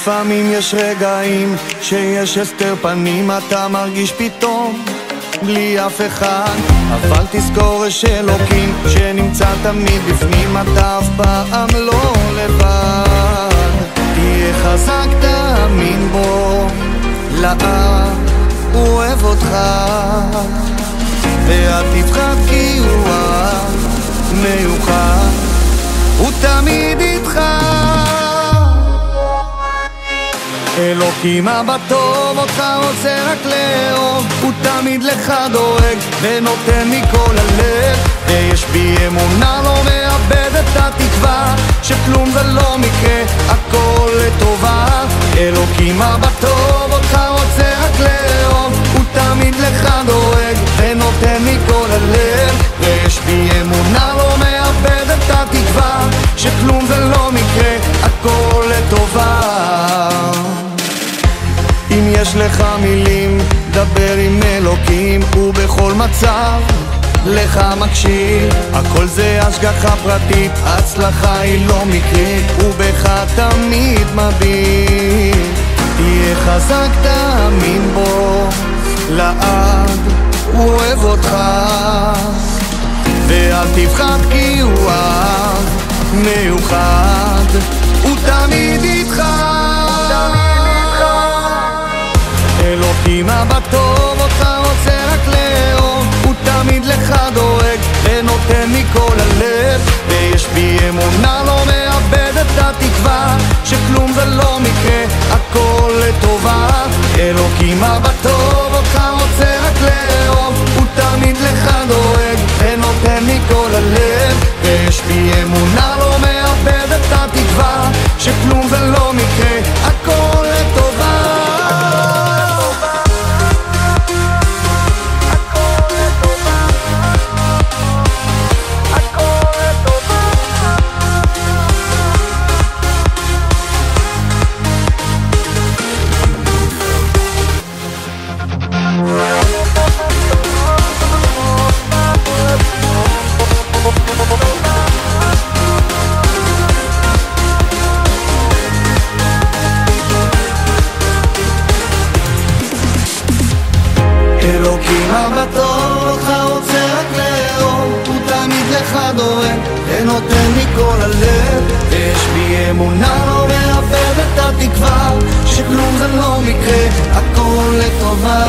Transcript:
לפעמים יש רגעים שיש הסתר פנים, אתה מרגיש פתאום בלי אף אחד. אבל תזכור יש אלוקים שנמצא תמיד בפנים, אתה אף פעם לא לבד. תהיה חזק, תאמין בו, לעד הוא אוהב אותך. ואל תפחד כי הוא מיוחד. הוא תמיד איתך אלוקים אבא טוב, אותך רוצה רק לאהוב. הוא תמיד לך דואג ונותן מכל הלב. ויש בי אמונה, לא מאבד את התקווה שכלום זה לא מקרה, הכל לטובה. אלוקים אבא יש לך מילים, דבר עם אלוקים ובכל מצב לך מקשיב. הכל זה השגחה פרטית, הצלחה היא לא מקרית ובך תמיד מביט תהיה חזק, תאמין בו לעד, הוא אוהב אותך. ואל תפחד כי הוא אהב מיוחד הוא תמיד איתך אלוקים אבא טוב, אותך רוצה רק לאהוב הוא תמיד לך דואג ונותן מכל הלב. ויש בי אמונה, לא מאבד את התקווה שכלום זה לא מקרה, הכל לטובה. אלוקים אבא טוב, כי מבטו אותך רוצה רק לאהוב הוא תמיד לך דורם, ונותן לי כל הלב. ויש בי אמונה לא מעוות את התקווה שכלום זה לא מקרה הכל לטובה.